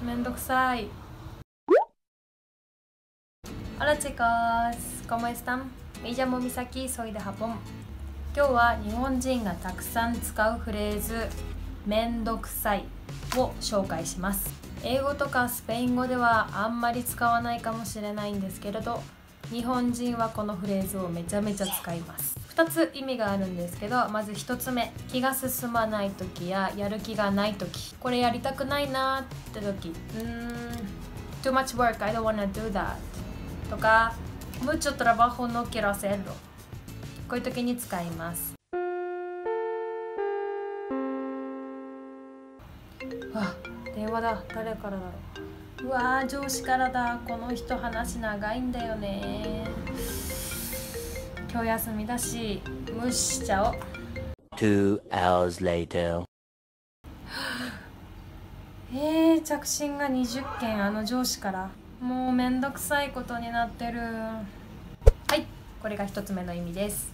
めんどくさい。Hola chicos, ¿cómo están? Me llamo Misaki, soy de Japón 今日は日本人がたくさん使うフレーズ。めんどくさい。を紹介します。英語とかスペイン語ではあんまり使わないかもしれないんですけれど日本人はこのフレーズをめちゃめちゃ使います。2つ意味があるんですけどまず1つ目気が進まない時ややる気がない時。これやりたくないなって時。うーん。too much work I don't wanna do that. とか mucho trabajo no quiero hacerlo こういう時に使います。わ電話だ。誰からだろう。うわー上司からだ。この人話長いんだよね今日休みだし無視しちゃおう。Two hours later. えー、着信が20件あの上司から。もうめんどくさいことになってる。はいこれが1つ目の意味です。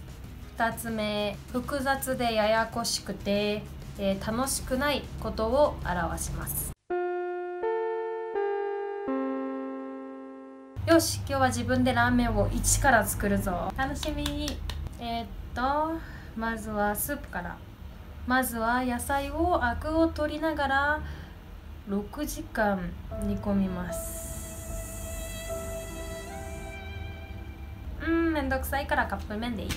2つ目複雑でややこしくて、えー楽しくないことを表しますよし今日は自分でラーメンを一から作るぞ。楽しみ。にえーっとまずはスープから。まずは野菜をアクを取りながら6時間煮込みます。うんめんどくさいからカップ麺でいいや。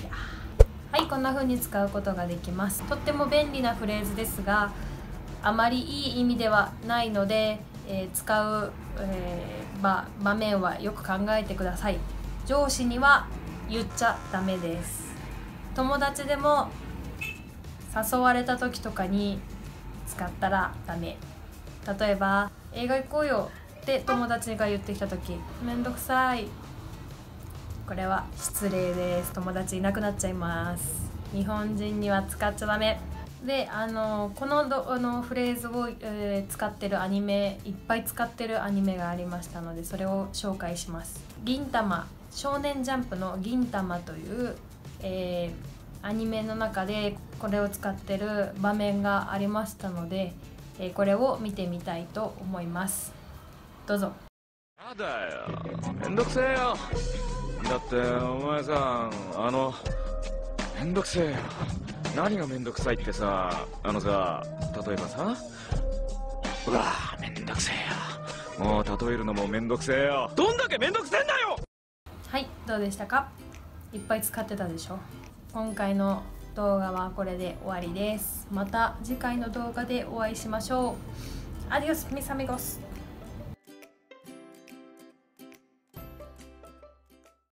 はいこんな風に使うことができます。とっても便利なフレーズですがあまりいい意味ではないので、えー使う、えー場場面はよく考えてください。上司には言っちゃダメです。友達でも誘われた時とかに使ったらダメ。例えば映画行こうよって友達が言ってきた時めんどくさい。これは失礼です。友達いなくなっちゃいます。日本人には使っちゃダメ。であのこのどあのフレーズを、えー使ってるアニメいっぱい使ってるアニメがありましたのでそれを紹介します。銀玉少年ジャンプの銀玉という、えーアニメの中でこれを使ってる場面がありましたので、えーこれを見てみたいと思います。どうぞ。やだよ。めんどくせえよ。だってお前さんあのめんどくせえよ。何がめんどくさいってさあのさ例えばさうわめんどくせえよもう例えるのもめんどくせえよ。どんだけめんどくせえんだよ！はいどうでしたか？いっぱい使ってたでしょ？今回の動画はこれで終わりです。また次回の動画でお会いしましょう。アディオスミサミゴス